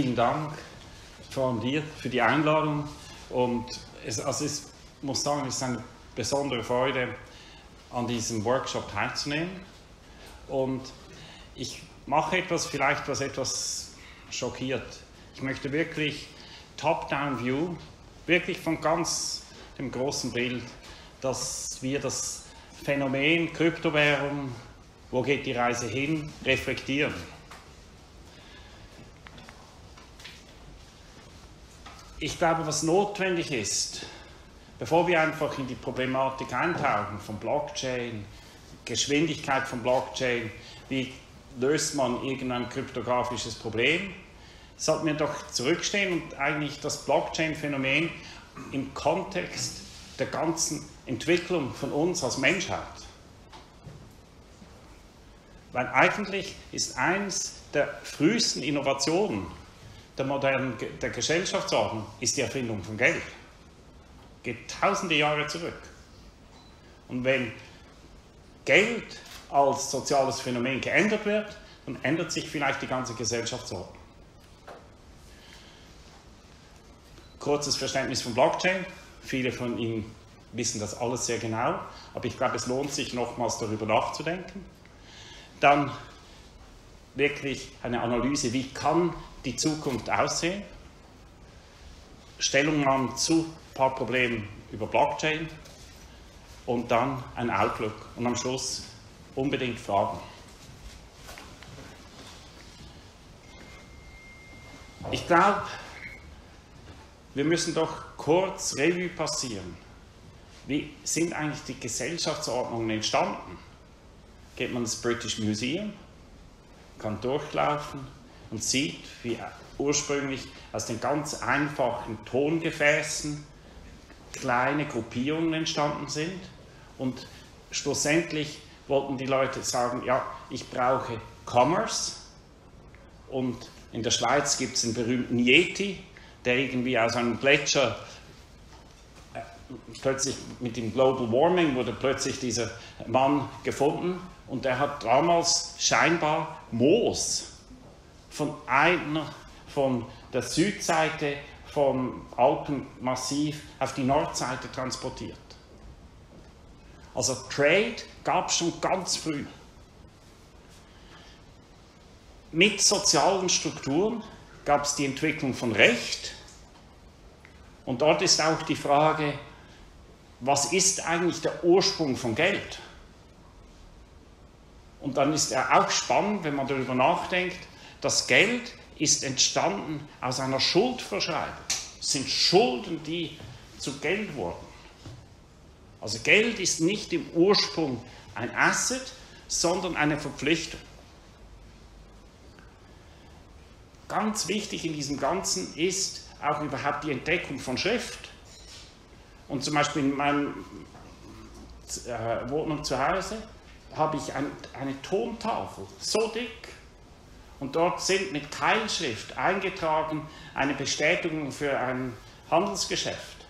vielen Dank von dir für die Einladung. Und es, also ich muss sagen, es ist eine besondere Freude, an diesem Workshop teilzunehmen. Und ich mache etwas, vielleicht was etwas schockiert. Ich möchte wirklich Top-Down-View, wirklich von ganz dem großen Bild, dass wir das Phänomen Kryptowährung, wo geht die Reise hin, reflektieren. Ich glaube, was notwendig ist, bevor wir einfach in die Problematik eintauchen von Blockchain, Geschwindigkeit von Blockchain, wie löst man irgendein kryptografisches Problem, sollten wir doch zurückstehen und eigentlich das Blockchain-Phänomen im Kontext der ganzen Entwicklung von uns als Menschheit. Weil eigentlich ist eines der frühesten Innovationen der modernen der Gesellschaftsordnung ist die Erfindung von Geld. Geht tausende Jahre zurück. Und wenn Geld als soziales Phänomen geändert wird, dann ändert sich vielleicht die ganze Gesellschaftsordnung. Kurzes Verständnis von Blockchain. Viele von Ihnen wissen das alles sehr genau, aber ich glaube, es lohnt sich nochmals darüber nachzudenken. Dann wirklich eine Analyse, wie kann die Zukunft aussehen? Stellungnahme zu ein paar Problemen über Blockchain und dann ein Outlook und am Schluss unbedingt Fragen. Ich glaube, wir müssen doch kurz Revue passieren. Wie sind eigentlich die Gesellschaftsordnungen entstanden? Geht man ins British Museum, kann durchlaufen und sieht, wie ursprünglich aus den ganz einfachen Tongefäßen kleine Gruppierungen entstanden sind. Und schlussendlich wollten die Leute sagen, ja, ich brauche Commerce. Und in der Schweiz gibt es den berühmten Yeti, der irgendwie aus einem Gletscher äh, plötzlich mit dem Global Warming wurde plötzlich dieser Mann gefunden. Und der hat damals scheinbar Moos von einer von der Südseite vom Alpenmassiv auf die Nordseite transportiert. Also Trade gab es schon ganz früh. Mit sozialen Strukturen gab es die Entwicklung von Recht. Und dort ist auch die Frage, was ist eigentlich der Ursprung von Geld? Und dann ist er auch spannend, wenn man darüber nachdenkt, das Geld ist entstanden aus einer Schuldverschreibung. Es sind Schulden, die zu Geld wurden. Also Geld ist nicht im Ursprung ein Asset, sondern eine Verpflichtung. Ganz wichtig in diesem Ganzen ist auch überhaupt die Entdeckung von Schrift. Und zum Beispiel in meinem äh, Wohnung zu Hause habe ich ein, eine Tontafel, so dick. Und dort sind mit Keilschrift eingetragen eine Bestätigung für ein Handelsgeschäft.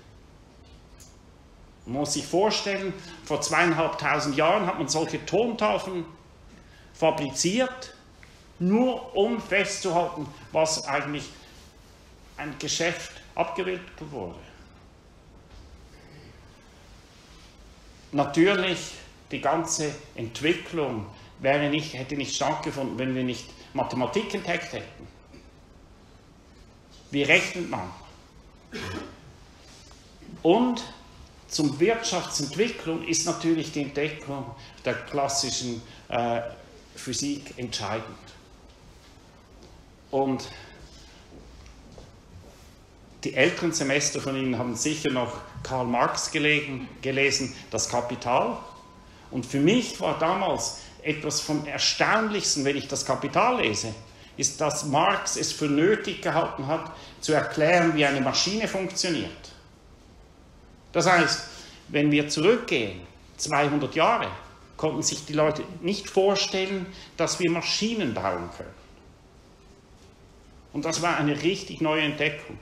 Man muss sich vorstellen, vor zweieinhalbtausend Jahren hat man solche Tontafeln fabriziert nur um festzuhalten, was eigentlich ein Geschäft abgewickelt wurde. Natürlich, die ganze Entwicklung wäre nicht, hätte nicht stattgefunden, wenn wir nicht Mathematik entdeckt hätten. Wie rechnet man? Und zum Wirtschaftsentwicklung ist natürlich die Entdeckung der klassischen äh, Physik entscheidend. Und die älteren Semester von Ihnen haben sicher noch Karl Marx gelegen, gelesen, das Kapital. Und für mich war damals etwas vom Erstaunlichsten, wenn ich das Kapital lese, ist, dass Marx es für nötig gehalten hat, zu erklären, wie eine Maschine funktioniert. Das heißt, wenn wir zurückgehen, 200 Jahre, konnten sich die Leute nicht vorstellen, dass wir Maschinen bauen können. Und das war eine richtig neue Entdeckung.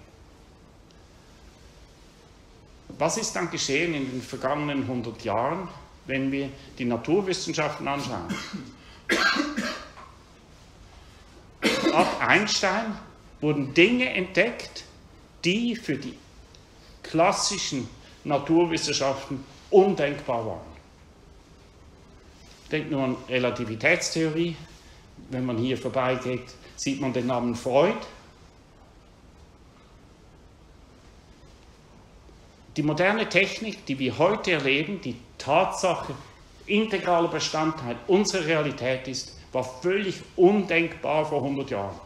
Was ist dann geschehen in den vergangenen 100 Jahren, wenn wir die Naturwissenschaften anschauen? Ab Einstein wurden Dinge entdeckt, die für die klassischen Naturwissenschaften undenkbar waren. Denkt nur an Relativitätstheorie. Wenn man hier vorbeigeht, sieht man den Namen Freud. Die moderne Technik, die wir heute erleben, die Tatsache, integraler Bestandteil unserer Realität ist, war völlig undenkbar vor 100 Jahren.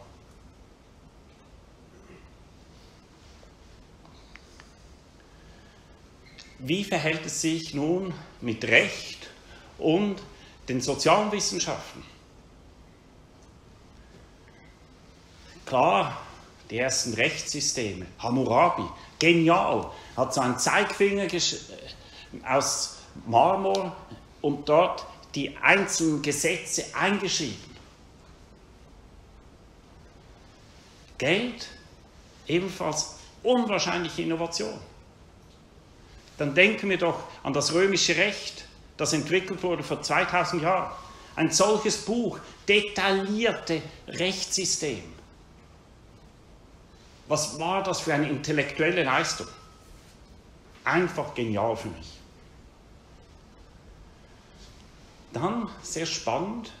Wie verhält es sich nun mit Recht und den sozialen Wissenschaften? Klar, die ersten Rechtssysteme, Hammurabi, genial, hat so einen Zeigfinger aus Marmor und dort die einzelnen Gesetze eingeschrieben. Geld, ebenfalls unwahrscheinliche Innovation. Dann denken wir doch an das römische Recht, das entwickelt wurde vor 2000 Jahren. Ein solches Buch, detaillierte Rechtssystem. Was war das für eine intellektuelle Leistung? Einfach genial für mich. Dann, sehr spannend,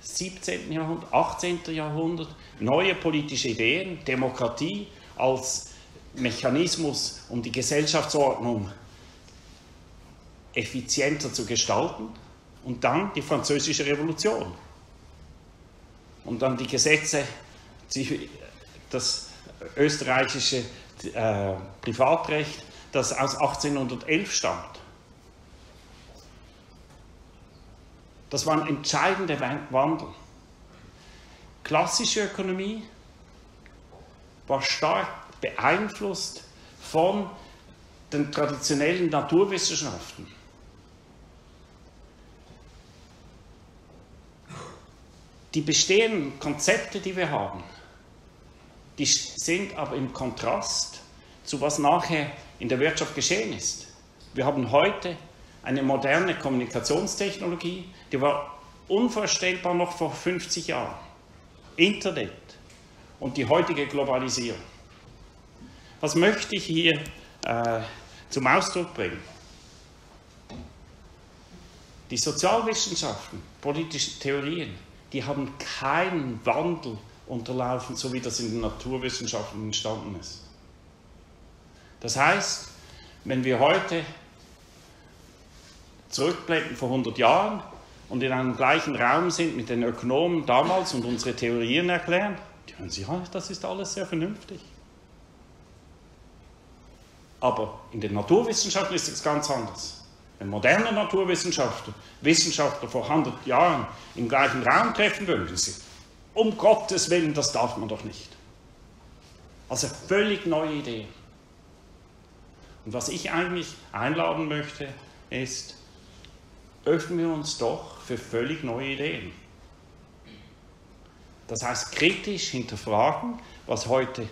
17. Jahrhundert, 18. Jahrhundert, neue politische Ideen, Demokratie als Mechanismus, um die Gesellschaftsordnung effizienter zu gestalten. Und dann die Französische Revolution. Und dann die Gesetze, das österreichische äh, Privatrecht, das aus 1811 stammt. Das waren entscheidende Wandel. Klassische Ökonomie war stark beeinflusst von den traditionellen Naturwissenschaften. Die bestehenden Konzepte, die wir haben, die sind aber im Kontrast zu was nachher in der Wirtschaft geschehen ist. Wir haben heute eine moderne Kommunikationstechnologie, die war unvorstellbar noch vor 50 Jahren. Internet und die heutige Globalisierung. Was möchte ich hier äh, zum Ausdruck bringen? Die Sozialwissenschaften, politische Theorien, die haben keinen Wandel unterlaufen, so wie das in den Naturwissenschaften entstanden ist. Das heißt, wenn wir heute zurückblicken vor 100 Jahren und in einem gleichen Raum sind mit den Ökonomen damals und unsere Theorien erklären, die hören sich, ja, das ist alles sehr vernünftig. Aber in den Naturwissenschaften ist es ganz anders. Wenn moderne Naturwissenschaftler Wissenschaftler vor 100 Jahren im gleichen Raum treffen würden, sie, um Gottes Willen, das darf man doch nicht. Also völlig neue Ideen. Und was ich eigentlich einladen möchte, ist, öffnen wir uns doch für völlig neue Ideen. Das heißt, kritisch hinterfragen, was heute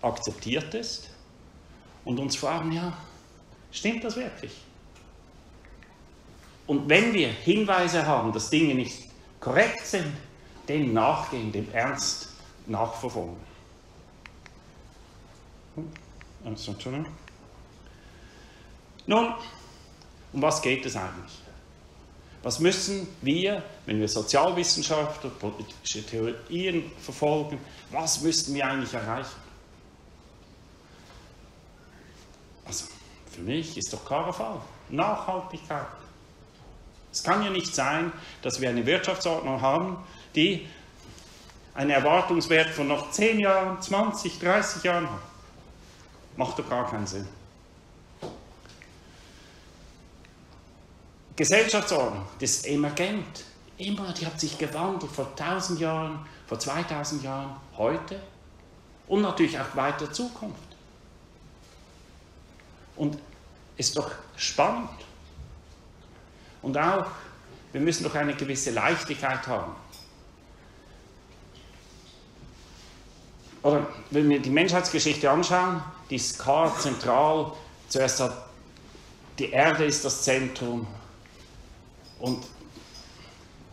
akzeptiert ist und uns fragen, ja, stimmt das wirklich? Und wenn wir Hinweise haben, dass Dinge nicht korrekt sind, dem nachgehen, dem ernst nachverfolgen. Nun, um was geht es eigentlich? Was müssen wir, wenn wir Sozialwissenschaftler, politische Theorien verfolgen, was müssten wir eigentlich erreichen? Also, für mich ist doch klarer Fall. Nachhaltigkeit. Es kann ja nicht sein, dass wir eine Wirtschaftsordnung haben, die einen Erwartungswert von noch 10 Jahren, 20, 30 Jahren hat. Macht doch gar keinen Sinn. Gesellschaftsordnung, das ist emergent. Immer, die hat sich gewandelt vor 1000 Jahren, vor 2000 Jahren, heute und natürlich auch weiter Zukunft. Und ist doch spannend. Und auch, wir müssen doch eine gewisse Leichtigkeit haben. Oder wenn wir die Menschheitsgeschichte anschauen, die ist klar zentral. Zuerst hat die Erde ist das Zentrum und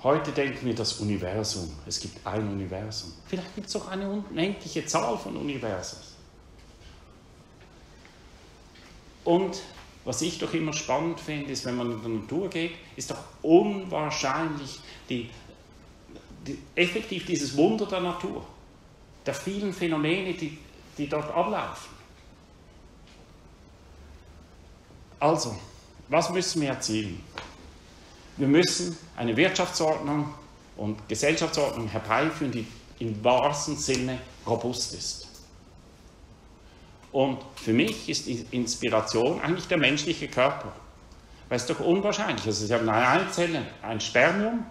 Heute denken wir das Universum. Es gibt ein Universum. Vielleicht gibt es auch eine unendliche Zahl von Universen. Und was ich doch immer spannend finde, ist, wenn man in die Natur geht, ist doch unwahrscheinlich die, die, effektiv dieses Wunder der Natur, der vielen Phänomene, die, die dort ablaufen. Also, was müssen wir erzielen? Wir müssen eine Wirtschaftsordnung und Gesellschaftsordnung herbeiführen, die im wahrsten Sinne robust ist. Und für mich ist die Inspiration eigentlich der menschliche Körper. Weil es doch unwahrscheinlich. Also Sie haben eine Eizelle, ein Spermium,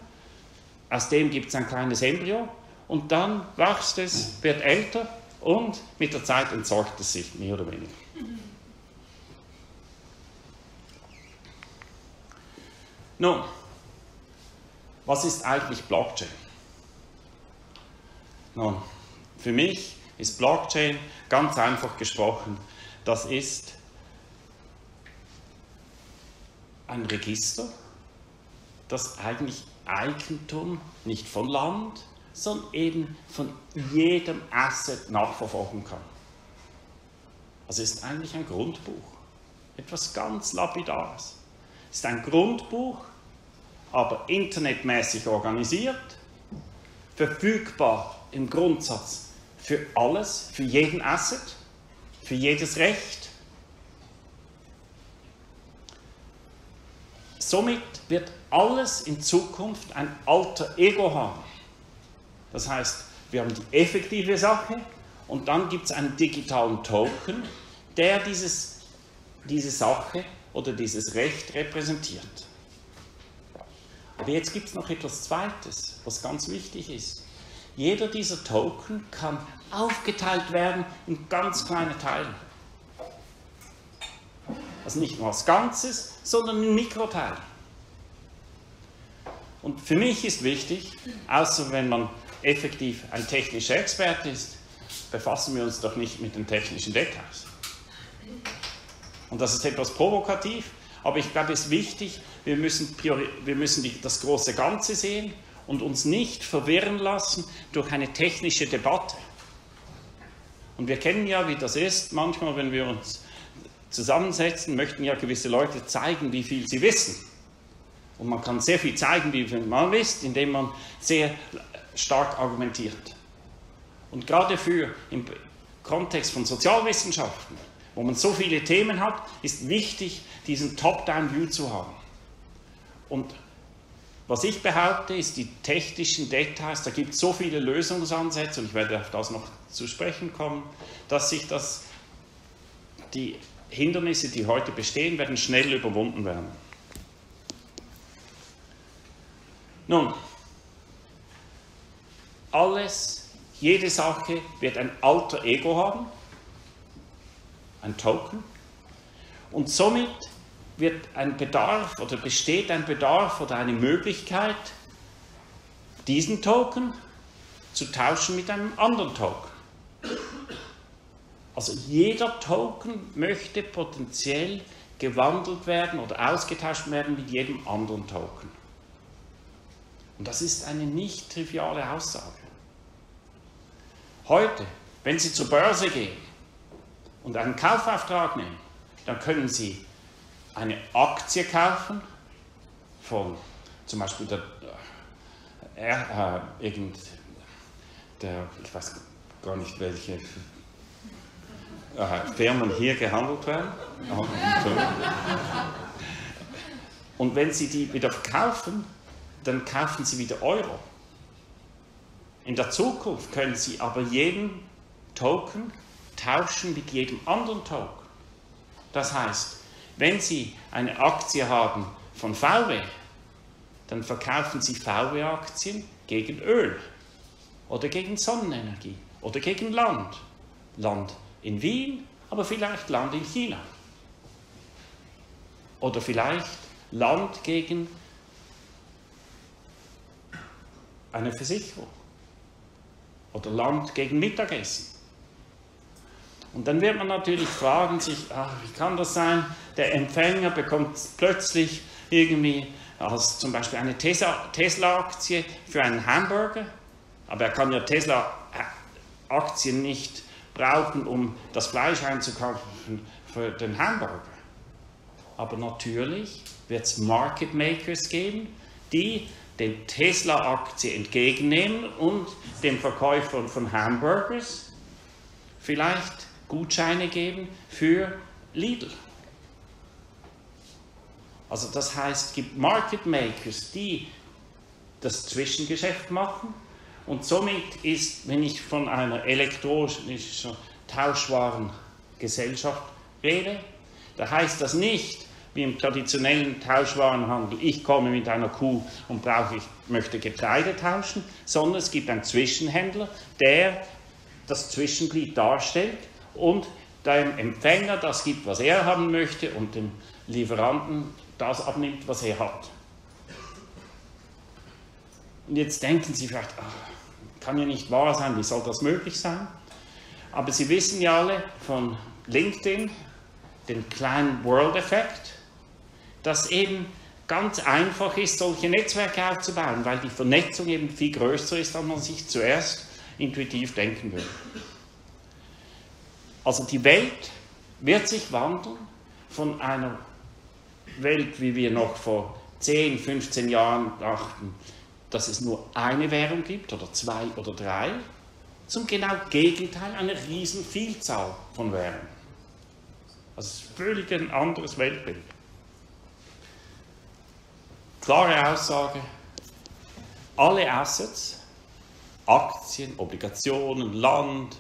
aus dem gibt es ein kleines Embryo und dann wächst es, wird älter und mit der Zeit entsorgt es sich, mehr oder weniger. Nun, was ist eigentlich Blockchain? Nun, für mich ist Blockchain ganz einfach gesprochen, das ist ein Register, das eigentlich Eigentum nicht von Land, sondern eben von jedem Asset nachverfolgen kann. Also ist eigentlich ein Grundbuch, etwas ganz Lapidares. Es ist ein Grundbuch, aber internetmäßig organisiert, verfügbar im Grundsatz für alles, für jeden Asset, für jedes Recht. Somit wird alles in Zukunft ein alter Ego haben. Das heißt, wir haben die effektive Sache und dann gibt es einen digitalen Token, der dieses, diese Sache oder dieses Recht repräsentiert. Aber jetzt gibt es noch etwas Zweites, was ganz wichtig ist. Jeder dieser Token kann aufgeteilt werden in ganz kleine Teile. Also nicht nur als Ganzes, sondern in Mikroteile. Und für mich ist wichtig, außer wenn man effektiv ein technischer Experte ist, befassen wir uns doch nicht mit den technischen Details. Und das ist etwas provokativ, aber ich glaube, es ist wichtig, wir müssen, wir müssen die, das große Ganze sehen und uns nicht verwirren lassen durch eine technische Debatte. Und wir kennen ja, wie das ist, manchmal, wenn wir uns zusammensetzen, möchten ja gewisse Leute zeigen, wie viel sie wissen. Und man kann sehr viel zeigen, wie viel man wisst, indem man sehr stark argumentiert. Und gerade für im Kontext von Sozialwissenschaften, wo man so viele Themen hat, ist wichtig, diesen Top-Down-View zu haben. Und was ich behaupte, ist die technischen Details, da gibt es so viele Lösungsansätze, und ich werde auf das noch zu sprechen kommen, dass sich das, die Hindernisse, die heute bestehen, werden schnell überwunden werden. Nun, alles, jede Sache wird ein alter Ego haben, ein Token, und somit wird ein Bedarf oder besteht ein Bedarf oder eine Möglichkeit, diesen Token zu tauschen mit einem anderen Token. Also jeder Token möchte potenziell gewandelt werden oder ausgetauscht werden mit jedem anderen Token. Und das ist eine nicht triviale Aussage. Heute, wenn Sie zur Börse gehen und einen Kaufauftrag nehmen, dann können Sie eine Aktie kaufen von zum Beispiel der, äh, äh, irgend, der, ich weiß gar nicht, welche äh, Firmen hier gehandelt werden. Und wenn Sie die wieder verkaufen, dann kaufen Sie wieder Euro. In der Zukunft können Sie aber jeden Token tauschen mit jedem anderen Token. Das heißt, wenn Sie eine Aktie haben von VW, dann verkaufen Sie VW-Aktien gegen Öl oder gegen Sonnenenergie oder gegen Land. Land in Wien, aber vielleicht Land in China. Oder vielleicht Land gegen eine Versicherung. Oder Land gegen Mittagessen. Und dann wird man natürlich fragen sich, ach, wie kann das sein, der Empfänger bekommt plötzlich irgendwie als zum Beispiel eine Tesla-Aktie für einen Hamburger, aber er kann ja Tesla-Aktien nicht brauchen, um das Fleisch einzukaufen für den Hamburger. Aber natürlich wird es Market Makers geben, die den Tesla-Aktie entgegennehmen und dem Verkäufer von Hamburgers vielleicht Gutscheine geben für Lidl. Also das heißt, es gibt Market Makers, die das Zwischengeschäft machen und somit ist, wenn ich von einer elektronischen Tauschwarengesellschaft rede, da heißt das nicht, wie im traditionellen Tauschwarenhandel, ich komme mit einer Kuh und brauche, ich möchte Getreide tauschen, sondern es gibt einen Zwischenhändler, der das Zwischenglied darstellt und dem Empfänger das gibt, was er haben möchte und dem Lieferanten das abnimmt, was er hat. Und jetzt denken Sie vielleicht, ach, kann ja nicht wahr sein, wie soll das möglich sein? Aber Sie wissen ja alle von LinkedIn, den kleinen World-Effekt, dass eben ganz einfach ist, solche Netzwerke aufzubauen, weil die Vernetzung eben viel größer ist, als man sich zuerst intuitiv denken würde. Also die Welt wird sich wandeln von einer Welt, wie wir noch vor 10, 15 Jahren dachten, dass es nur eine Währung gibt oder zwei oder drei, zum genau Gegenteil einer riesen Vielzahl von Währungen. Also es ist völlig ein anderes Weltbild. Klare Aussage, alle Assets, Aktien, Obligationen, Land,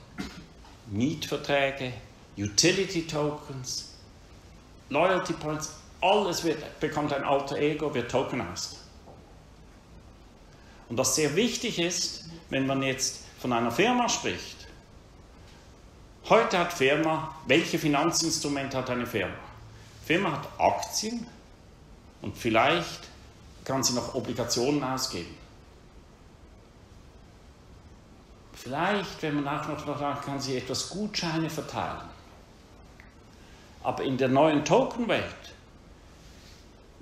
Mietverträge, Utility Tokens, Loyalty Points, alles wird, bekommt ein alter Ego, wird tokenized. Und was sehr wichtig ist, wenn man jetzt von einer Firma spricht, heute hat Firma, welche Finanzinstrumente hat eine Firma? Firma hat Aktien und vielleicht kann sie noch Obligationen ausgeben. Vielleicht, wenn man auch noch daran kann sie etwas Gutscheine verteilen. Aber in der neuen Tokenwelt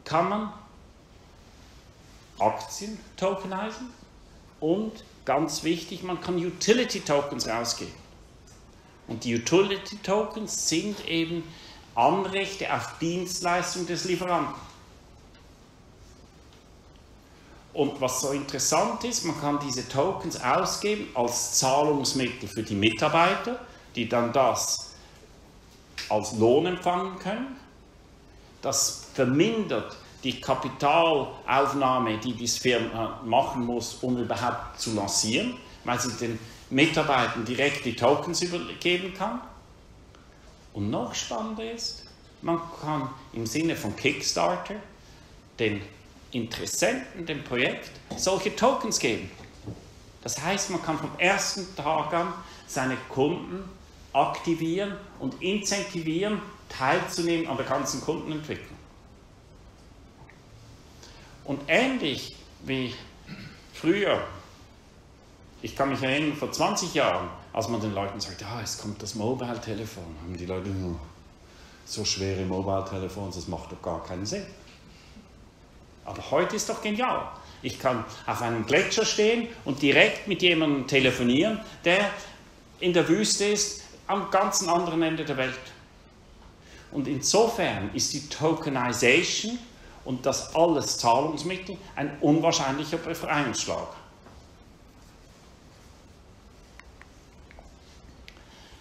kann man Aktien tokenisen und ganz wichtig, man kann Utility Tokens rausgeben. Und die Utility Tokens sind eben Anrechte auf Dienstleistung des Lieferanten. Und was so interessant ist, man kann diese Tokens ausgeben als Zahlungsmittel für die Mitarbeiter, die dann das als Lohn empfangen können. Das vermindert die Kapitalaufnahme, die die Firma machen muss, um überhaupt zu lancieren, weil sie den Mitarbeitern direkt die Tokens übergeben kann. Und noch spannender ist, man kann im Sinne von Kickstarter den Interessenten, dem Projekt, solche Tokens geben. Das heißt, man kann vom ersten Tag an seine Kunden aktivieren und incentivieren, teilzunehmen an der ganzen Kundenentwicklung. Und ähnlich wie früher, ich kann mich erinnern, vor 20 Jahren, als man den Leuten sagt, ja, es kommt das Mobile-Telefon, haben die Leute, so schwere Mobile-Telefons, das macht doch gar keinen Sinn. Aber heute ist doch genial. Ich kann auf einem Gletscher stehen und direkt mit jemandem telefonieren, der in der Wüste ist, am ganzen anderen Ende der Welt. Und insofern ist die Tokenization und das alles Zahlungsmittel ein unwahrscheinlicher Befreiungsschlag.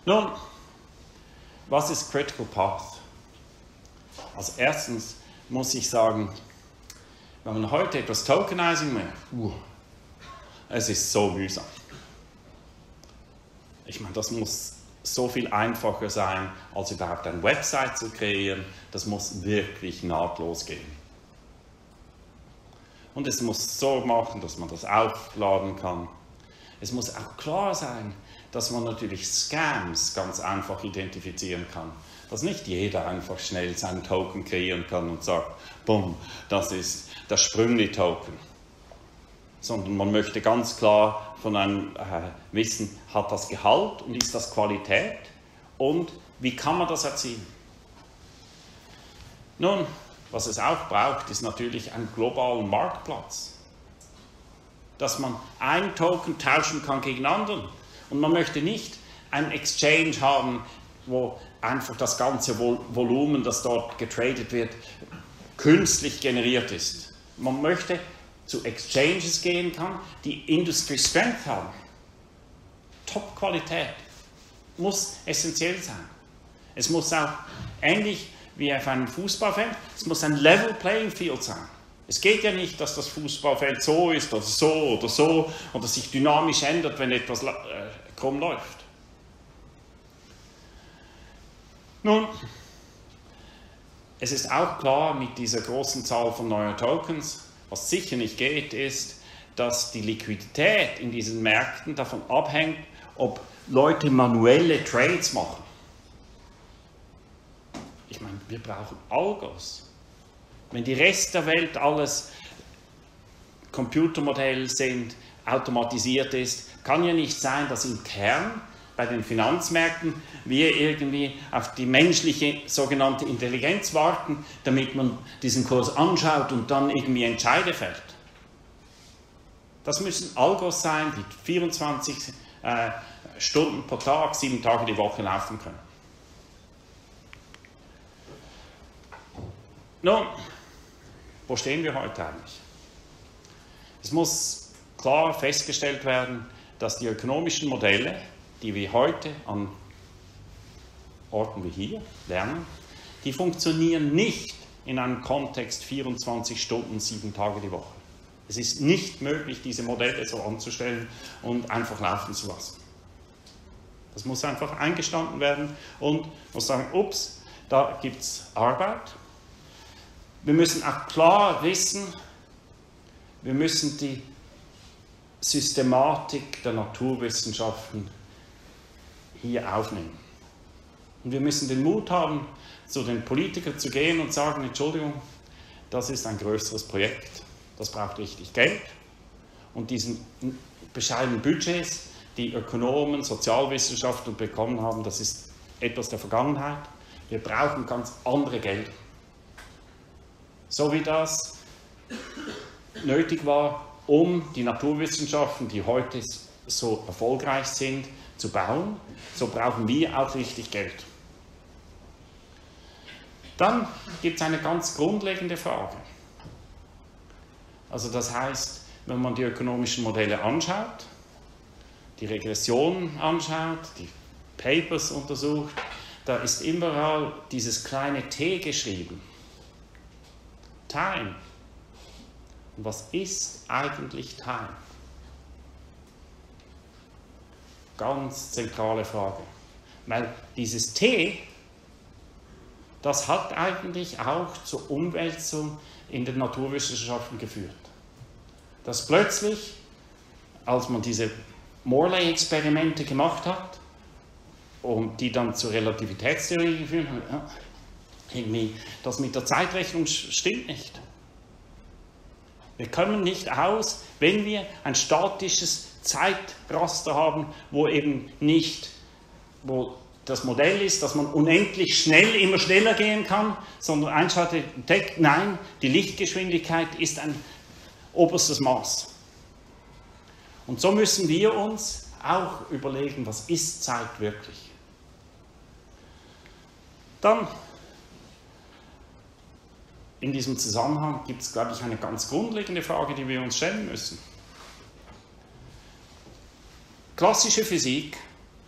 Nun, was ist Critical Path? Als erstens muss ich sagen, wenn man heute etwas Tokenizing macht, uh, es ist so mühsam. Ich meine, das muss so viel einfacher sein, als überhaupt eine Website zu kreieren. Das muss wirklich nahtlos gehen. Und es muss so machen, dass man das aufladen kann. Es muss auch klar sein, dass man natürlich Scams ganz einfach identifizieren kann. Dass nicht jeder einfach schnell seinen Token kreieren kann und sagt, bumm, das ist das Sprüngli-Token. Sondern man möchte ganz klar von einem äh, wissen, hat das Gehalt und ist das Qualität und wie kann man das erzielen? Nun, Was es auch braucht, ist natürlich einen globalen Marktplatz. Dass man einen Token tauschen kann gegen anderen. Und man möchte nicht einen Exchange haben, wo einfach das ganze Volumen, das dort getradet wird, künstlich generiert ist. Man möchte zu Exchanges gehen kann, die Industry Strength haben. Top-Qualität muss essentiell sein. Es muss auch ähnlich wie auf einem Fußballfeld, es muss ein Level Playing Field sein. Es geht ja nicht, dass das Fußballfeld so ist oder so oder so oder sich dynamisch ändert, wenn etwas äh, krumm läuft. Nun, es ist auch klar mit dieser großen Zahl von neuen Tokens, was sicher nicht geht, ist, dass die Liquidität in diesen Märkten davon abhängt, ob Leute manuelle Trades machen. Ich meine, wir brauchen Algos. Wenn die Rest der Welt alles Computermodell sind, automatisiert ist, kann ja nicht sein, dass im Kern bei den Finanzmärkten wir irgendwie auf die menschliche sogenannte Intelligenz warten, damit man diesen Kurs anschaut und dann irgendwie Entscheide fällt. Das müssen Algos sein, die 24 äh, Stunden pro Tag, sieben Tage die Woche laufen können. Nun, wo stehen wir heute eigentlich? Es muss klar festgestellt werden, dass die ökonomischen Modelle, die wir heute an Orten wie hier lernen, die funktionieren nicht in einem Kontext 24 Stunden, sieben Tage die Woche. Es ist nicht möglich, diese Modelle so anzustellen und einfach laufen zu lassen. Das muss einfach eingestanden werden und muss sagen, ups, da gibt es Arbeit. Wir müssen auch klar wissen, wir müssen die Systematik der Naturwissenschaften hier aufnehmen. Und wir müssen den Mut haben, zu den Politikern zu gehen und sagen, Entschuldigung, das ist ein größeres Projekt, das braucht richtig Geld. Und diesen bescheidenen Budgets, die Ökonomen, Sozialwissenschaftler bekommen haben, das ist etwas der Vergangenheit. Wir brauchen ganz andere Gelder. So wie das nötig war, um die Naturwissenschaften, die heute so erfolgreich sind, zu bauen, so brauchen wir auch richtig Geld. Dann gibt es eine ganz grundlegende Frage. Also das heißt, wenn man die ökonomischen Modelle anschaut, die Regression anschaut, die Papers untersucht, da ist überall dieses kleine T geschrieben. Time. Und was ist eigentlich Time? Ganz zentrale Frage. Weil dieses T, das hat eigentlich auch zur Umwälzung in den Naturwissenschaften geführt. Dass plötzlich, als man diese Morley-Experimente gemacht hat und die dann zur Relativitätstheorie geführt haben, ja, irgendwie, das mit der Zeitrechnung stimmt nicht. Wir kommen nicht aus, wenn wir ein statisches Zeitraster haben, wo eben nicht, wo das Modell ist, dass man unendlich schnell immer schneller gehen kann, sondern einschaltet, nein, die Lichtgeschwindigkeit ist ein oberstes Maß. Und so müssen wir uns auch überlegen, was ist Zeit wirklich. Dann in diesem Zusammenhang gibt es, glaube ich, eine ganz grundlegende Frage, die wir uns stellen müssen. Klassische Physik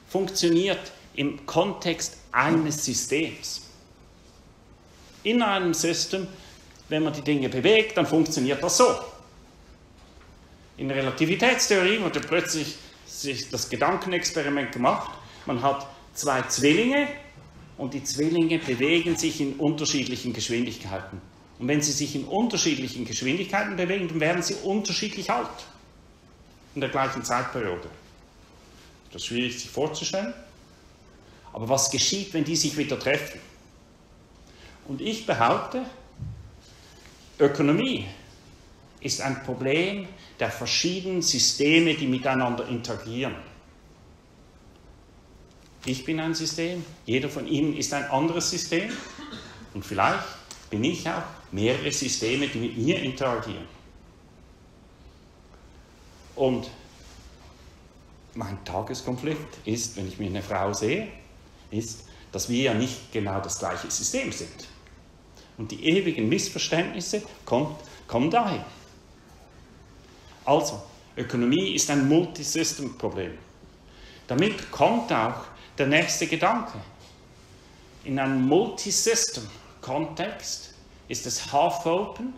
funktioniert im Kontext eines Systems. In einem System, wenn man die Dinge bewegt, dann funktioniert das so. In Relativitätstheorie wurde plötzlich sich das Gedankenexperiment gemacht. Man hat zwei Zwillinge und die Zwillinge bewegen sich in unterschiedlichen Geschwindigkeiten. Und wenn sie sich in unterschiedlichen Geschwindigkeiten bewegen, dann werden sie unterschiedlich alt. In der gleichen Zeitperiode. Das ist schwierig sich vorzustellen. Aber was geschieht, wenn die sich wieder treffen? Und ich behaupte, Ökonomie ist ein Problem der verschiedenen Systeme, die miteinander interagieren. Ich bin ein System, jeder von Ihnen ist ein anderes System und vielleicht bin ich auch mehrere Systeme, die mit mir interagieren. Und mein Tageskonflikt ist, wenn ich mir eine Frau sehe, ist, dass wir ja nicht genau das gleiche System sind. Und die ewigen Missverständnisse kommen, kommen daher. Also, Ökonomie ist ein Multisystem-Problem. Damit kommt auch der nächste Gedanke. In einem Multisystem-Kontext ist das Half-Open,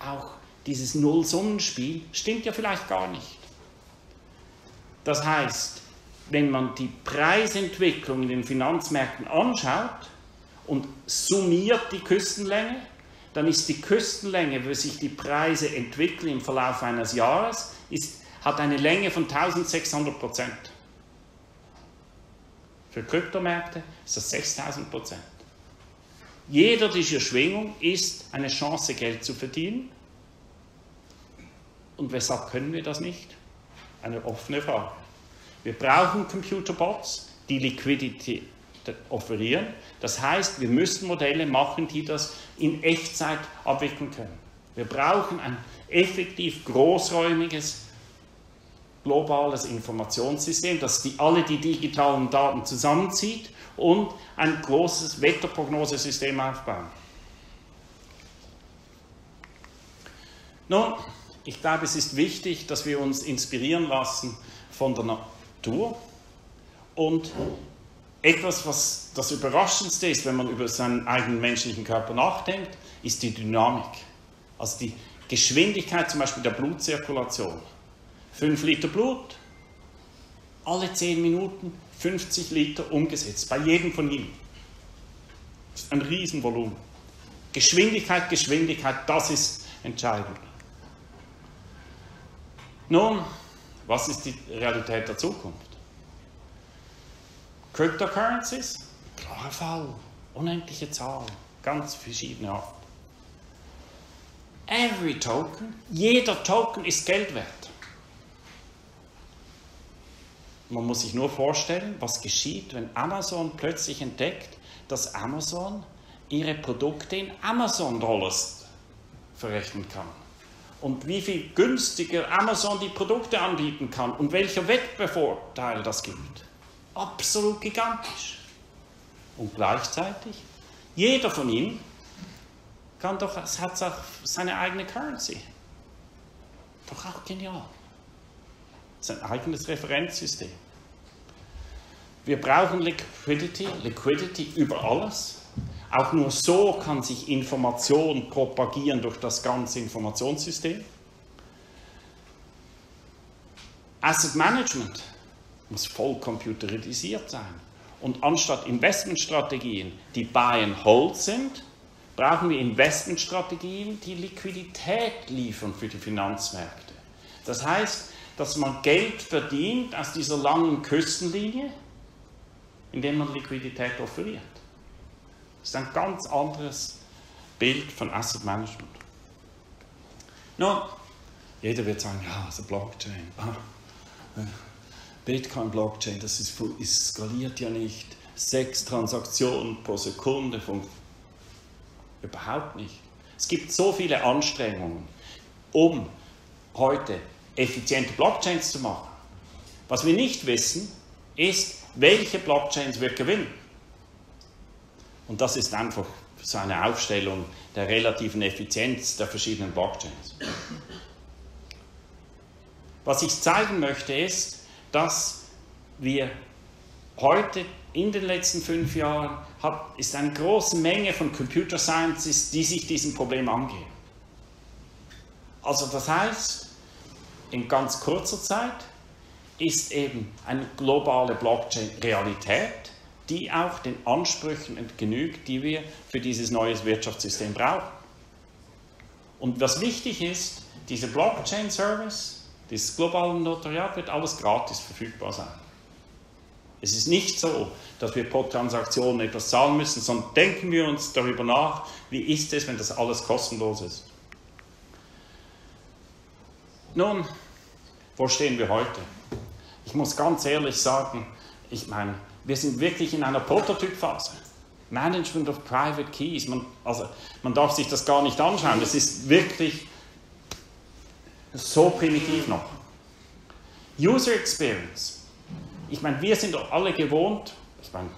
auch dieses Null-Summenspiel, stimmt ja vielleicht gar nicht. Das heißt, wenn man die Preisentwicklung in den Finanzmärkten anschaut und summiert die Küstenlänge, dann ist die Küstenlänge, wo sich die Preise entwickeln im Verlauf eines Jahres, ist, hat eine Länge von 1600 Prozent. Für Kryptomärkte ist das 6000 Prozent. Jeder dieser Schwingung ist eine Chance, Geld zu verdienen. Und weshalb können wir das nicht? Eine offene Frage. Wir brauchen Computerbots, die Liquidity offerieren. Das heißt, wir müssen Modelle machen, die das in Echtzeit abwickeln können. Wir brauchen ein effektiv großräumiges globales Informationssystem, das die, alle die digitalen Daten zusammenzieht und ein großes Wetterprognosesystem aufbauen. Nun, ich glaube, es ist wichtig, dass wir uns inspirieren lassen von der Natur und etwas, was das Überraschendste ist, wenn man über seinen eigenen menschlichen Körper nachdenkt, ist die Dynamik. Also die Geschwindigkeit zum Beispiel der Blutzirkulation. 5 Liter Blut, alle 10 Minuten 50 Liter umgesetzt, bei jedem von ihnen. Das ist ein Riesenvolumen. Geschwindigkeit, Geschwindigkeit, das ist entscheidend. Nun, was ist die Realität der Zukunft? Cryptocurrencies, klarer Fall, unendliche Zahlen, ganz verschiedene Arten. Every token, jeder Token ist Geld wert. Man muss sich nur vorstellen, was geschieht, wenn Amazon plötzlich entdeckt, dass Amazon ihre Produkte in Amazon Dollars verrechnen kann. Und wie viel günstiger Amazon die Produkte anbieten kann und welcher Wettbevorteil das gibt. Absolut gigantisch. Und gleichzeitig, jeder von ihnen kann doch, hat auch seine eigene Currency. Doch auch genial. Sein eigenes Referenzsystem. Wir brauchen Liquidity, Liquidity über alles. Auch nur so kann sich Information propagieren durch das ganze Informationssystem. Asset Management muss voll computerisiert sein. Und anstatt Investmentstrategien, die Buy and Hold sind, brauchen wir Investmentstrategien, die Liquidität liefern für die Finanzmärkte. Das heißt, dass man Geld verdient aus dieser langen Küstenlinie, indem man Liquidität offeriert. Das ist ein ganz anderes Bild von Asset Management. Nun, jeder wird sagen, ja, also Blockchain. Ah, äh, Bitcoin-Blockchain, das ist, ist, skaliert ja nicht. Sechs Transaktionen pro Sekunde. Von, überhaupt nicht. Es gibt so viele Anstrengungen, um heute effiziente Blockchains zu machen. Was wir nicht wissen, ist, welche Blockchains wir gewinnen. Und das ist einfach so eine Aufstellung der relativen Effizienz der verschiedenen Blockchains. Was ich zeigen möchte, ist, dass wir heute in den letzten fünf Jahren hat, ist eine große Menge von Computer Scientists, die sich diesem Problem angehen. Also das heißt, in ganz kurzer Zeit ist eben eine globale Blockchain Realität, die auch den Ansprüchen genügt, die wir für dieses neue Wirtschaftssystem brauchen. Und was wichtig ist, dieser Blockchain-Service, dieses globale Notariat wird alles gratis verfügbar sein. Es ist nicht so, dass wir pro Transaktion etwas zahlen müssen, sondern denken wir uns darüber nach, wie ist es, wenn das alles kostenlos ist. Nun, wo stehen wir heute? Ich muss ganz ehrlich sagen, ich meine, wir sind wirklich in einer Prototypphase. Management of Private Keys. Man, also, man darf sich das gar nicht anschauen. Es ist wirklich so primitiv noch. User Experience. Ich meine, wir sind doch alle gewohnt, ich meine,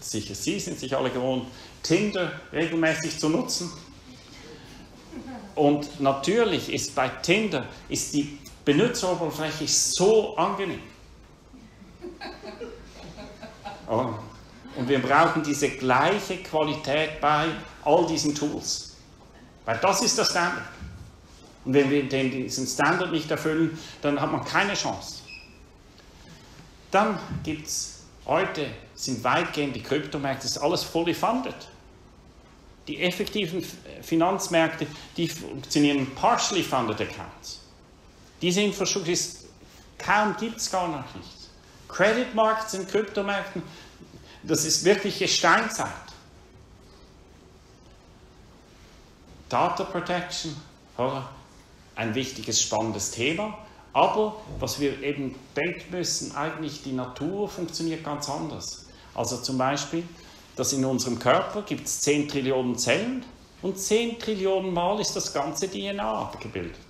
sicher Sie sind sich alle gewohnt, Tinder regelmäßig zu nutzen. Und natürlich ist bei Tinder ist die Benutzeroberfläche so angenehm. Oh. Und wir brauchen diese gleiche Qualität bei all diesen Tools. Weil das ist der Standard. Und wenn wir diesen Standard nicht erfüllen, dann hat man keine Chance. Dann gibt es, heute sind weitgehend die Kryptomärkte, ist alles fully funded. Die effektiven Finanzmärkte, die funktionieren partially funded Accounts. Diese Infrastruktur ist, kaum gibt es gar noch nicht. Credit Markets in Kryptomärkten, das ist wirkliche Steinzeit. Data Protection, ein wichtiges, spannendes Thema. Aber was wir eben denken müssen, eigentlich die Natur funktioniert ganz anders. Also zum Beispiel, dass in unserem Körper gibt es 10 Trillionen Zellen und 10 Trillionen Mal ist das ganze DNA abgebildet.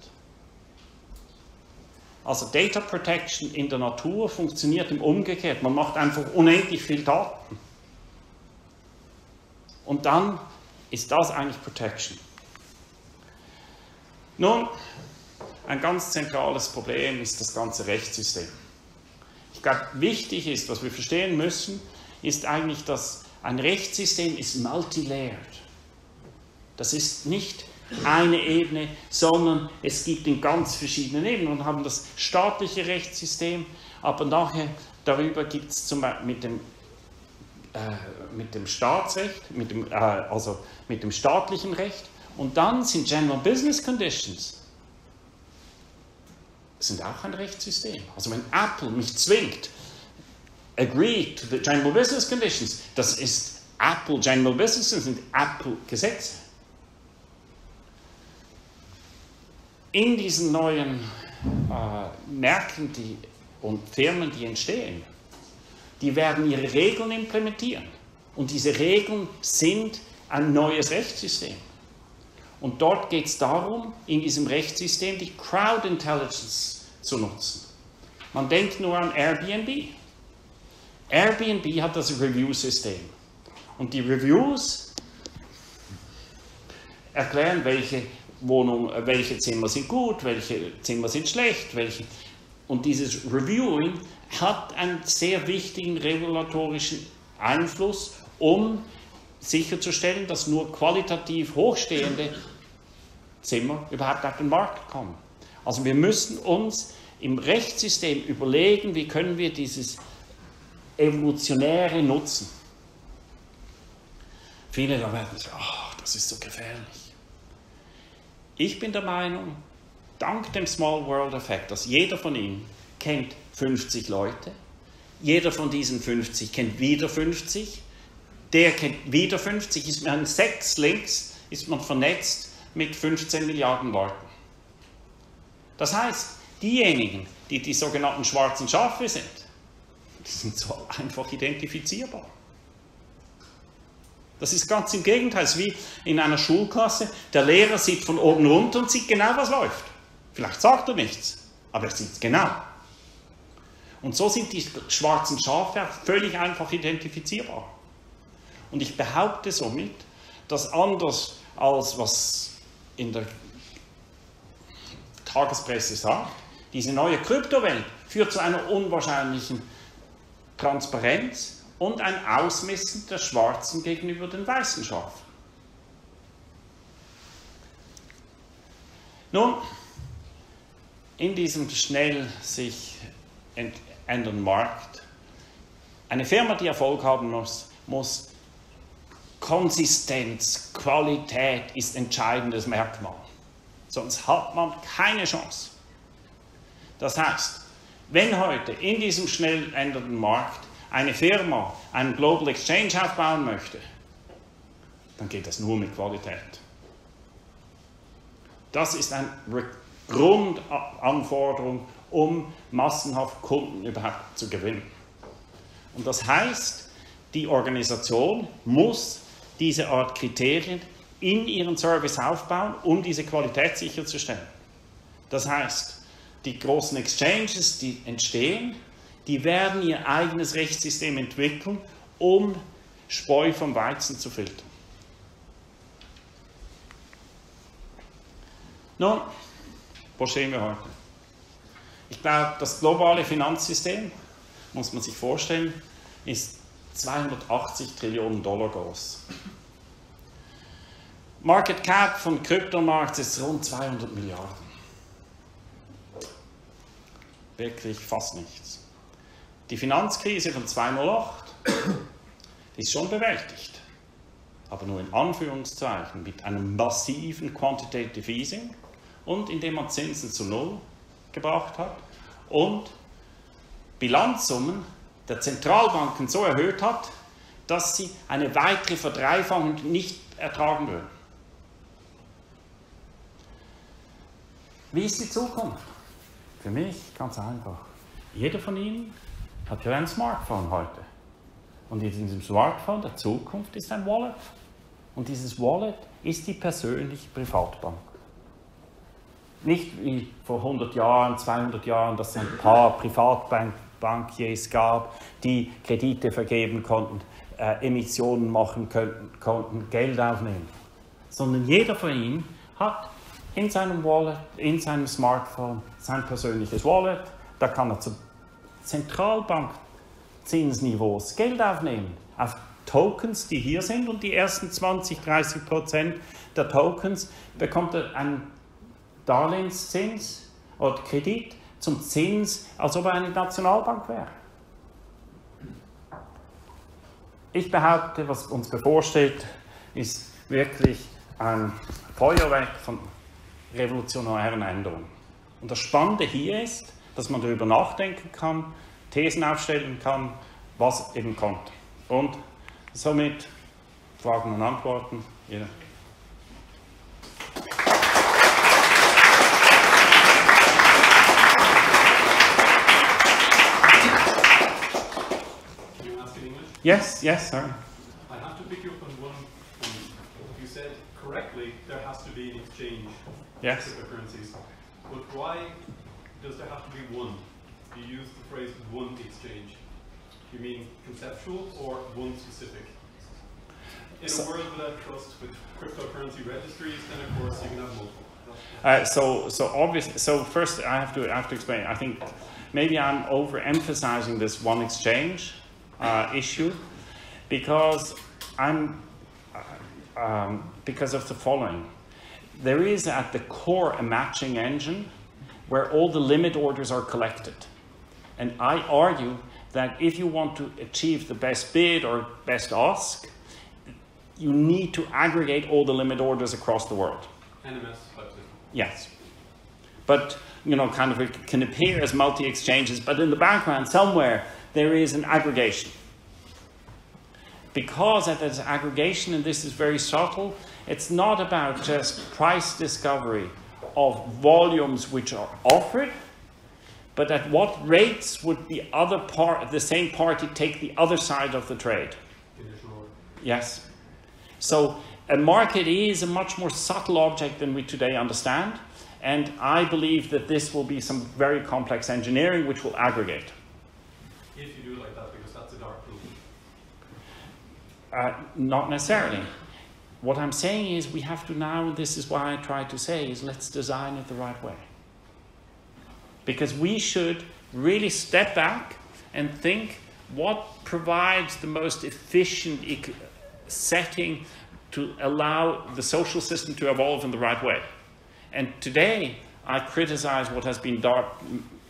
Also Data Protection in der Natur funktioniert im Umgekehrt. Man macht einfach unendlich viel Daten. Und dann ist das eigentlich Protection. Nun, ein ganz zentrales Problem ist das ganze Rechtssystem. Ich glaube, wichtig ist, was wir verstehen müssen, ist eigentlich, dass ein Rechtssystem ist multilayered. Das ist nicht eine Ebene, sondern es gibt in ganz verschiedenen Ebenen. Wir haben das staatliche Rechtssystem, aber nachher darüber gibt es zum Beispiel mit dem, äh, mit dem Staatsrecht, mit dem, äh, also mit dem staatlichen Recht und dann sind General Business Conditions sind auch ein Rechtssystem. Also wenn Apple mich zwingt, agree to the General Business Conditions, das ist Apple General Business, das sind Apple Gesetze. In diesen neuen äh, Märkten die, und Firmen, die entstehen, die werden ihre Regeln implementieren. Und diese Regeln sind ein neues Rechtssystem. Und dort geht es darum, in diesem Rechtssystem die Crowd Intelligence zu nutzen. Man denkt nur an Airbnb. Airbnb hat das Review-System. Und die Reviews erklären, welche Wohnung, äh, welche Zimmer sind gut, welche Zimmer sind schlecht, welche. Und dieses Reviewing hat einen sehr wichtigen regulatorischen Einfluss, um sicherzustellen, dass nur qualitativ hochstehende Zimmer überhaupt auf den Markt kommen. Also wir müssen uns im Rechtssystem überlegen, wie können wir dieses Evolutionäre nutzen. Viele da werden sagen, ach, das ist so gefährlich. Ich bin der Meinung, dank dem Small World Effekt, dass jeder von ihnen kennt 50 Leute, jeder von diesen 50 kennt wieder 50, der kennt wieder 50, ist man sechs Links, ist man vernetzt mit 15 Milliarden Leuten. Das heißt, diejenigen, die die sogenannten schwarzen Schafe sind, die sind so einfach identifizierbar. Das ist ganz im Gegenteil. Es ist wie in einer Schulklasse. Der Lehrer sieht von oben runter und sieht genau, was läuft. Vielleicht sagt er nichts, aber er sieht es genau. Und so sind die schwarzen Schafe völlig einfach identifizierbar. Und ich behaupte somit, dass anders als was in der Tagespresse sagt, diese neue Kryptowelt führt zu einer unwahrscheinlichen Transparenz und ein Ausmessen der Schwarzen gegenüber den weißen Schafen. Nun, in diesem schnell sich ändernden Markt, eine Firma, die Erfolg haben muss, muss Konsistenz, Qualität ist entscheidendes Merkmal. Sonst hat man keine Chance. Das heißt, wenn heute in diesem schnell ändernden Markt eine Firma einen Global Exchange aufbauen möchte, dann geht das nur mit Qualität. Das ist eine Grundanforderung, um massenhaft Kunden überhaupt zu gewinnen. Und das heißt, die Organisation muss diese Art Kriterien in ihren Service aufbauen, um diese Qualität sicherzustellen. Das heißt, die großen Exchanges, die entstehen, die werden ihr eigenes Rechtssystem entwickeln, um Spreu vom Weizen zu filtern. Nun, wo stehen wir heute? Ich glaube, das globale Finanzsystem, muss man sich vorstellen, ist 280 Trillionen Dollar groß. Market Cap von Kryptomarkt ist rund 200 Milliarden. Wirklich fast nichts. Die Finanzkrise von 2008 ist schon bewältigt, aber nur in Anführungszeichen mit einem massiven Quantitative Easing und indem man Zinsen zu Null gebracht hat und Bilanzsummen der Zentralbanken so erhöht hat, dass sie eine weitere Verdreifachung nicht ertragen würden. Wie ist die Zukunft? Für mich ganz einfach. Jeder von Ihnen hat ja ein Smartphone heute. Und in diesem Smartphone der Zukunft ist ein Wallet. Und dieses Wallet ist die persönliche Privatbank. Nicht wie vor 100 Jahren, 200 Jahren, dass es ein paar Privatbankiers gab, die Kredite vergeben konnten, äh, Emissionen machen könnten, konnten, Geld aufnehmen. Sondern jeder von ihnen hat in seinem Wallet, in seinem Smartphone sein persönliches Wallet. Da kann er zu Zentralbankzinsniveaus Geld aufnehmen. Auf Tokens, die hier sind und die ersten 20, 30 Prozent der Tokens bekommt er einen Darlehenszins oder Kredit zum Zins, als ob er eine Nationalbank wäre. Ich behaupte, was uns bevorsteht, ist wirklich ein Feuerwerk von revolutionären Änderungen. Und das Spannende hier ist, dass man darüber nachdenken kann, Thesen aufstellen kann, was eben kommt. Und somit Fragen und Antworten. Jeder. Yes, yes, sir. I have to pick you up on one point. You said correctly there has to be an exchange Yes. of cryptocurrencies. But why does there have to be one? You use the phrase one exchange. You mean conceptual or one specific? In So- a world without trust with cryptocurrency registries, then of course you can have multiple. Uh, so, so obviously, so first I have to I have to explain. I think maybe I'm overemphasizing this one exchange uh, issue because I'm uh, um, because of the following. There is at the core a matching engine where all the limit orders are collected, and I argue that if you want to achieve the best bid or best ask, you need to aggregate all the limit orders across the world. NMS. Yes. But, you know, kind of it can appear as multi exchanges, but in the background, somewhere, there is an aggregation. Because at this aggregation, and this is very subtle, it's not about just price discovery of volumes which are offered, but at what rates would the other part, the same party take the other side of the trade? Yes. So a market is a much more subtle object than we today understand. And I believe that this will be some very complex engineering which will aggregate. If you do it like that, because that's a dark pool. Uh, not necessarily. What I'm saying is we have to now, this is why I try to say, is let's design it the right way. Because we should really step back and think what provides the most efficient setting to allow the social system to evolve in the right way. And today, I criticize what has been dark,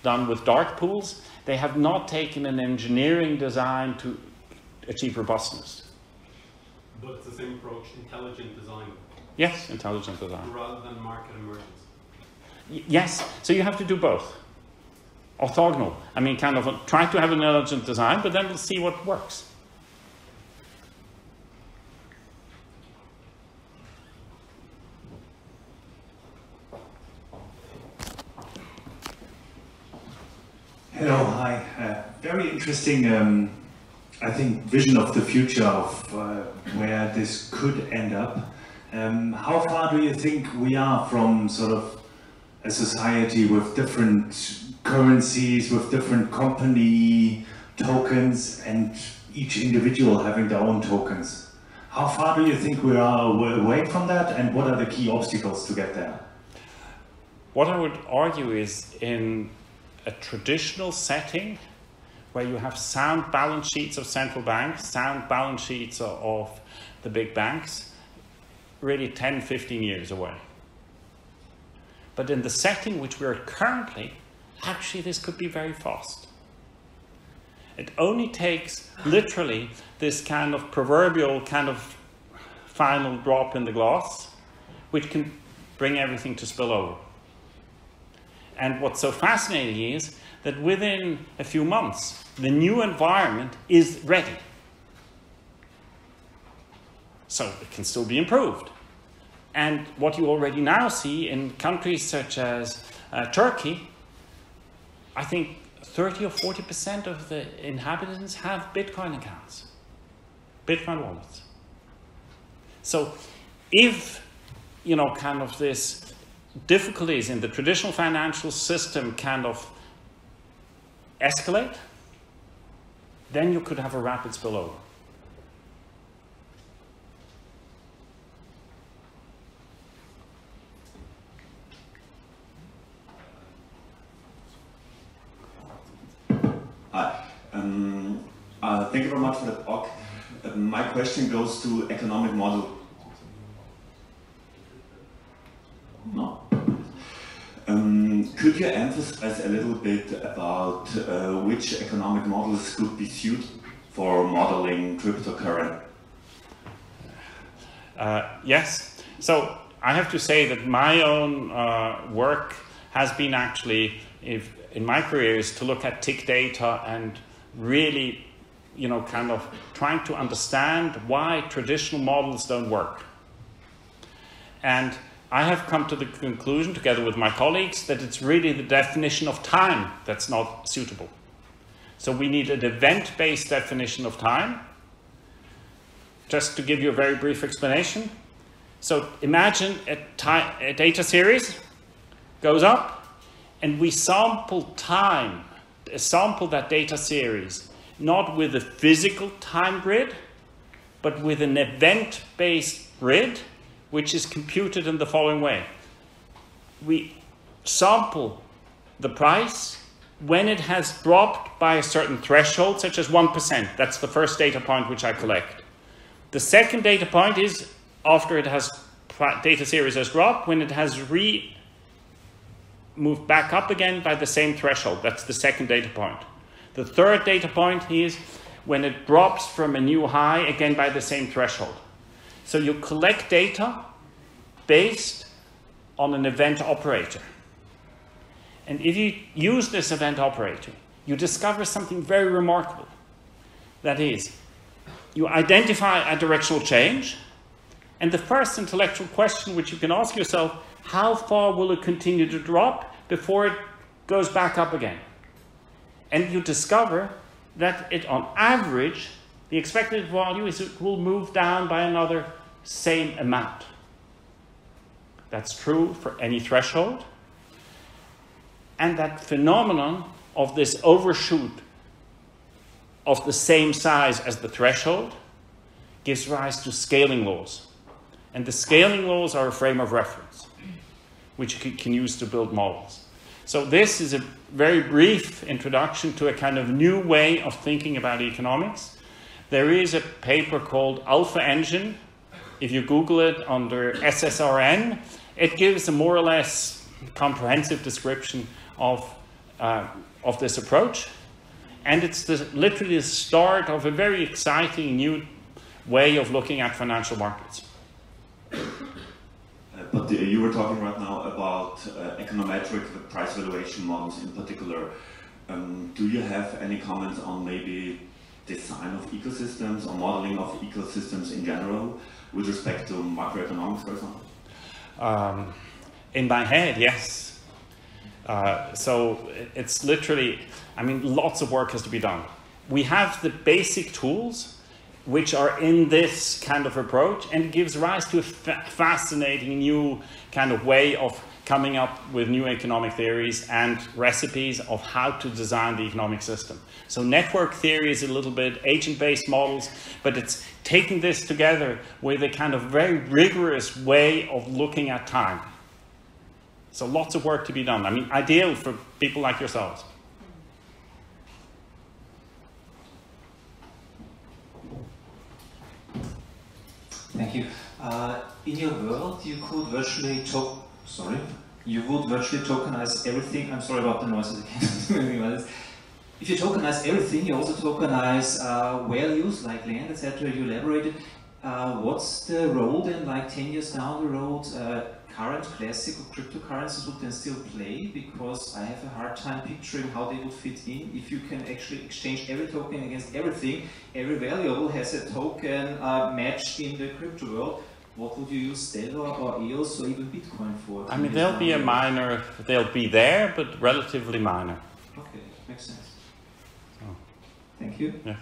done with dark pools. They have not taken an engineering design to achieve robustness. But it's the same approach, intelligent design, Yes, intelligent design. rather than market emergence. Y- yes, so you have to do both. Orthogonal. I mean, kind of try to have an intelligent design, but then we'll see what works. Hello, hi. Uh, very interesting um, I think, vision of the future of uh, where this could end up. Um, how far do you think we are from sort of a society with different currencies, with different company tokens, and each individual having their own tokens? How far do you think we are away from that, and what are the key obstacles to get there? What I would argue is in a traditional setting, where you have sound balance sheets of central banks, sound balance sheets of the big banks, really 10, 15 years away. But in the setting which we are currently, actually this could be very fast. It only takes literally this kind of proverbial kind of final drop in the glass, which can bring everything to spill over. And what's so fascinating is that within a few months, the new environment is ready. So it can still be improved. And what you already now see in countries such as uh, Turkey, I think 30 or 40% of the inhabitants have Bitcoin accounts, Bitcoin wallets. So if, you know, kind of this difficulties in the traditional financial system kind of escalate, then you could have a rapid spillover. Hi. Um, uh, thank you very much for that talk. Uh, my question goes to economic model. No. Um, could you emphasize a little bit about uh, which economic models could be suited for modeling cryptocurrency? Uh, yes. So I have to say that my own uh, work has been actually, if, in my career, is to look at tick data and really, you know, kind of trying to understand why traditional models don't work. And I have come to the conclusion, together with my colleagues, that it's really the definition of time that's not suitable. So we need an event-based definition of time. Just to give you a very brief explanation. So imagine a, a data series goes up, and we sample time, uh, sample that data series, not with a physical time grid, but with an event-based grid which is computed in the following way. We sample the price when it has dropped by a certain threshold, such as 1%. That's the first data point which I collect. The second data point is after it has data series has dropped, when it has re moved back up again by the same threshold. That's the second data point. The third data point is when it drops from a new high again by the same threshold. So you collect data based on an event operator. And if you use this event operator, you discover something very remarkable. That is, you identify a directional change, and the first intellectual question which you can ask yourself, how far will it continue to drop before it goes back up again? And you discover that it, on average, the expected value is it will move down by another same amount. That's true for any threshold. And that phenomenon of this overshoot of the same size as the threshold gives rise to scaling laws. And the scaling laws are a frame of reference, which you can use to build models. So this is a very brief introduction to a kind of new way of thinking about economics. There is a paper called Alpha Engine. If you Google it under SSRN, it gives a more or less comprehensive description of, uh, of this approach. And it's the, literally the start of a very exciting new way of looking at financial markets. Uh, but the, you were talking right now about uh, econometric price valuation models in particular. Um, do you have any comments on maybe design of ecosystems or modeling of ecosystems in general with respect to macroeconomics, for example? Um, in my head, yes. Uh, so it's literally, I mean, lots of work has to be done. we have the basic tools which are in this kind of approach, and it gives rise to a fa fascinating new kind of way of coming up with new economic theories and recipes of how to design the economic system. So network theory is a little bit agent-based models, but it's taking this together with a kind of very rigorous way of looking at time. So lots of work to be done. I mean, ideal for people like yourselves. Thank you. Uh, in your world, you could virtually talk. Sorry, you would virtually tokenize everything. I'm sorry about the noises again. if you tokenize everything, you also tokenize uh, values like land, etc. You elaborated. Uh, what's the role then, like 10 years down the road? Uh, current classical cryptocurrencies would then still play because I have a hard time picturing how they would fit in if you can actually exchange every token against everything. Every variable has a token uh, matched in the crypto world. What would you use Stellar or EOS or even Bitcoin for? I mean, they'll be a minor, they'll be there, but relatively minor. Okay, makes sense. Oh. Thank you. Yeah.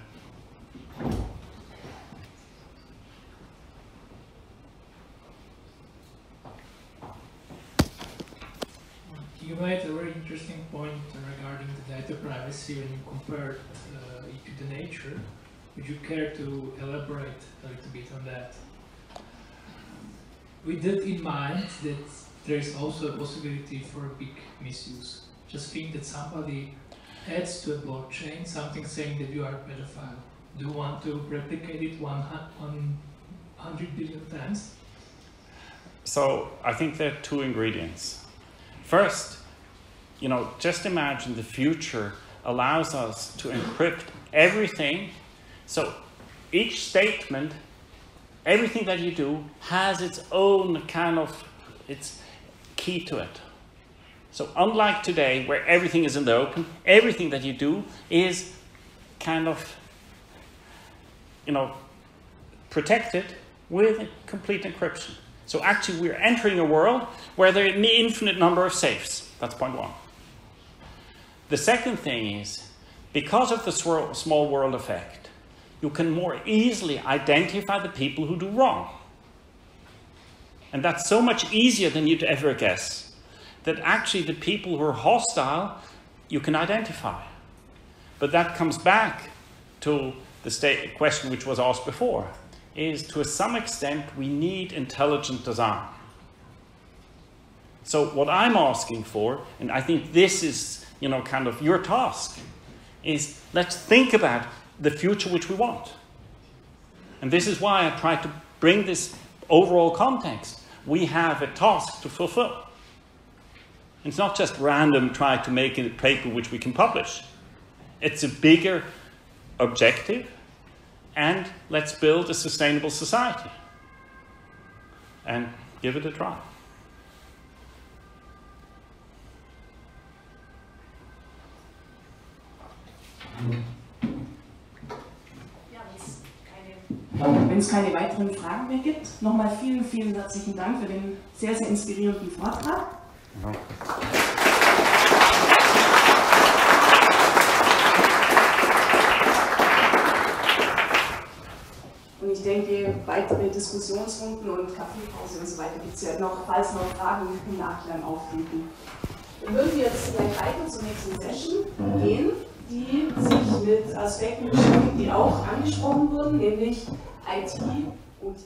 You made a very interesting point regarding the data privacy when you compared uh, it to the nature. Would you care to elaborate a little bit on that? With that in mind, that there is also a possibility for a big misuse. Just think that somebody adds to a blockchain something saying that you are a pedophile. Do you want to replicate it 100 billion times? So I think there are two ingredients. First, you know, just imagine the future allows us to encrypt everything. So each statement, everything that you do has its own kind of its key to it. So unlike today where everything is in the open, everything that you do is kind of you know protected with complete encryption. So actually we're entering a world where there are an infinite number of safes. That's point one. The second thing is, because of the small world effect, you can more easily identify the people who do wrong. And that's so much easier than you'd ever guess. That actually the people who are hostile, you can identify. But that comes back to the state question which was asked before is to some extent we need intelligent design. So what I'm asking for, and I think this is, you know, kind of your task, is let's think about the future which we want. And this is why I try to bring this overall context. We have a task to fulfill. It's not just random try to make a paper which we can publish. It's a bigger objective and let's build a sustainable society and give it a try. Mm-hmm. Wenn es keine weiteren Fragen mehr gibt, nochmal vielen, vielen herzlichen Dank für den sehr, sehr inspirierenden Vortrag. Ja. ich denke, weitere Diskussionsrunden und Kaffeepause und so weiter gibt es ja noch, falls noch Fragen im Nachklang auftreten. Dann würden wir jetzt gleich weiter zur nächsten Session gehen, die sich mit Aspekten beschäftigt, die auch angesprochen wurden, nämlich IT und